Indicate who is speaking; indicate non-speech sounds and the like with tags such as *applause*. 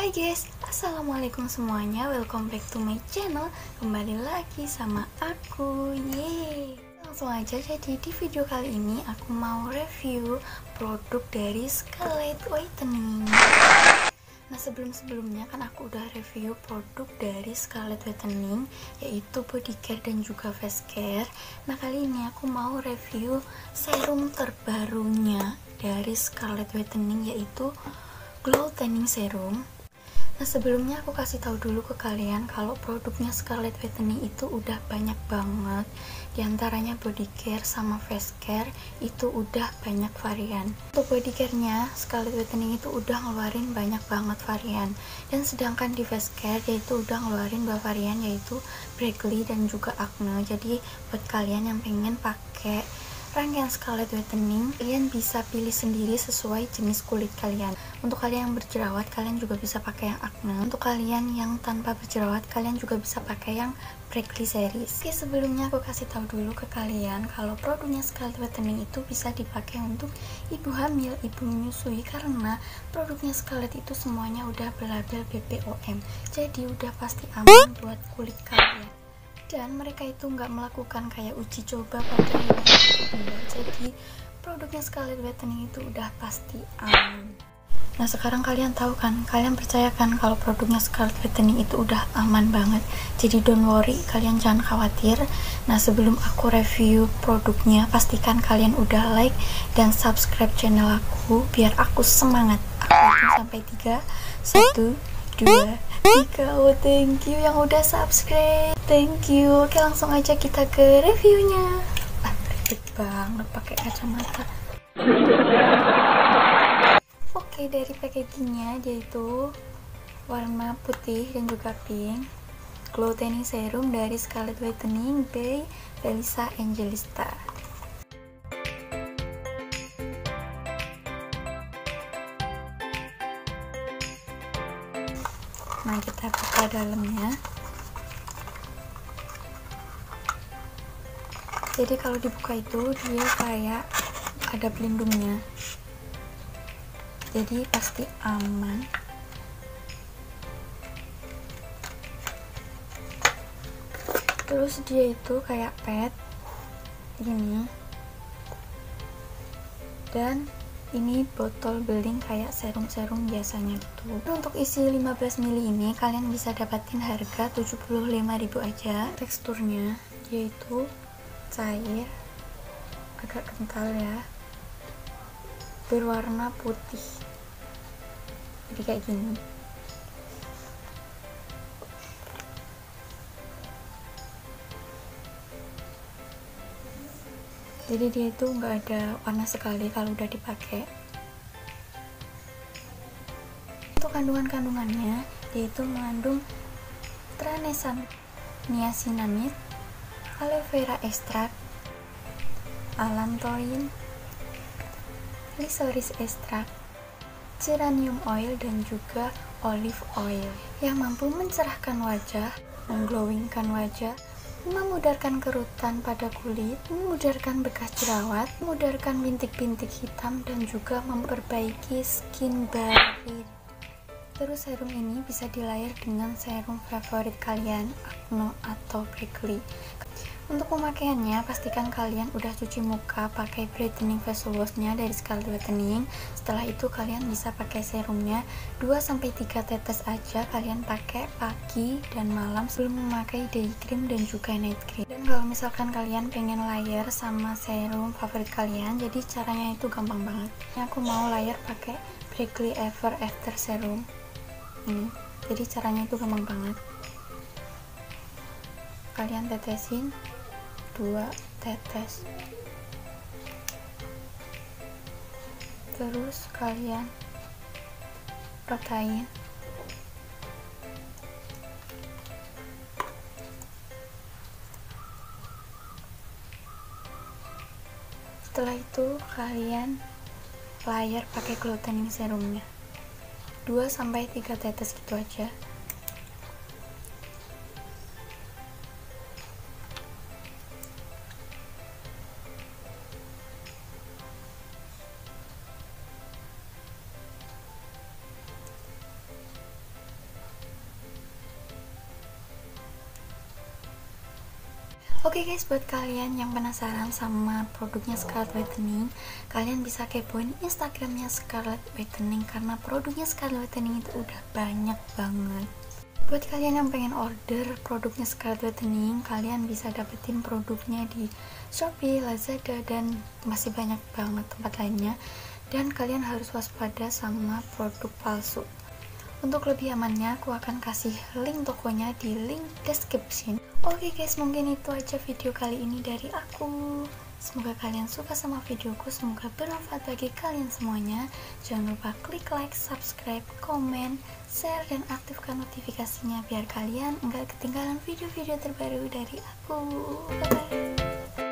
Speaker 1: Hai guys, Assalamualaikum semuanya. Welcome back to my channel. Kembali lagi sama aku. Yeay. Langsung aja, jadi di video kali ini Aku mau review produk dari Scarlett Whitening. Nah sebelum-sebelumnya kan aku udah review produk dari Scarlett Whitening Yaitu body care dan juga face care. Nah kali ini aku mau review serum terbarunya dari Scarlett Whitening Yaitu Glow Tanning Serum Nah sebelumnya aku kasih tahu dulu ke kalian kalau produknya Scarlett Whitening itu udah banyak banget. Di antaranya body care sama face care itu udah banyak varian. Untuk body care nya Scarlett Whitening itu udah ngeluarin banyak banget varian. Dan sedangkan di face care yaitu udah ngeluarin dua varian yaitu Breakly dan juga Acne. Jadi buat kalian yang pengen pakai rangkaian Scarlett Whitening kalian bisa pilih sendiri sesuai jenis kulit kalian. Untuk kalian yang berjerawat kalian juga bisa pakai yang acne. Untuk kalian yang tanpa berjerawat kalian juga bisa pakai yang prickly series oke sebelumnya aku kasih tahu dulu ke kalian kalau produknya Scarlett Whitening itu bisa dipakai untuk ibu hamil ibu menyusui karena produknya Scarlett itu semuanya udah berlabel BPOM jadi udah pasti aman buat kulit kalian dan mereka itu nggak melakukan kayak uji coba pada hewan jadi produknya Scarlett Whitening itu udah pasti aman. Nah sekarang kalian tahu kan kalian percaya kan kalau produknya Scarlett Whitening itu udah aman banget. Jadi don't worry kalian jangan khawatir. Nah sebelum aku review produknya pastikan kalian udah like dan subscribe channel aku biar aku semangat. Aku sampai 3 1 2 Oh thank you yang udah subscribe. Thank you. Oke langsung aja kita ke reviewnya. Ah ribet banget pakai kacamata. *laughs* Oke dari packagingnya dia itu warna putih dan juga pink. Glow Tanning Serum dari Scarlett Whitening by Felisa Angelista nah kita buka dalamnya. Jadi kalau dibuka itu dia kayak ada pelindungnya. Jadi pasti aman. Terus dia itu kayak pet gini dan ini botol beling kayak serum-serum biasanya gitu. Untuk isi 15 ml ini kalian bisa dapatin harga 75.000 aja teksturnya yaitu cair agak kental ya berwarna putih. Jadi kayak gini jadi dia itu nggak ada warna sekali kalau udah dipakai. Untuk kandungan-kandungannya dia itu mengandung tranesan niacinamide aloe vera extract alantoin glyceris extract geranium oil dan juga olive oil yang mampu mencerahkan wajah mengglowingkan wajah memudarkan kerutan pada kulit, memudarkan bekas jerawat, memudarkan bintik-bintik hitam, dan juga memperbaiki skin barrier. Terus serum ini bisa dilayer dengan serum favorit kalian, Acne atau Prickly. Untuk pemakaiannya, pastikan kalian udah cuci muka pakai brightening face washnya dari Scarlett Whitening. Setelah itu kalian bisa pakai serumnya 2-3 tetes aja kalian pakai pagi dan malam sebelum memakai day cream dan juga night cream. Dan kalau misalkan kalian pengen layer sama serum favorit kalian, jadi caranya itu gampang banget. Ini aku mau layer pakai Prickly Ever After Serum. Ini. Jadi caranya itu gampang banget. Kalian tetesin dua tetes. Terus kalian ratain setelah itu kalian layer pakai glow tanning serumnya. 2 sampai 3 tetes gitu aja Oke okay guys, buat kalian yang penasaran sama produknya Scarlet Whitening, kalian bisa kepoin Instagramnya Scarlet Whitening karena produknya Scarlet Whitening itu udah banyak banget. Buat kalian yang pengen order produknya Scarlet Whitening, kalian bisa dapetin produknya di Shopee, Lazada, dan masih banyak banget tempat lainnya. Dan kalian harus waspada sama produk palsu. Untuk lebih amannya, aku akan kasih link tokonya di link description. Oke guys, mungkin itu aja video kali ini dari aku. Semoga kalian suka sama videoku, semoga bermanfaat bagi kalian semuanya. Jangan lupa klik like, subscribe, komen, share, dan aktifkan notifikasinya biar kalian nggak ketinggalan video-video terbaru dari aku. Bye-bye.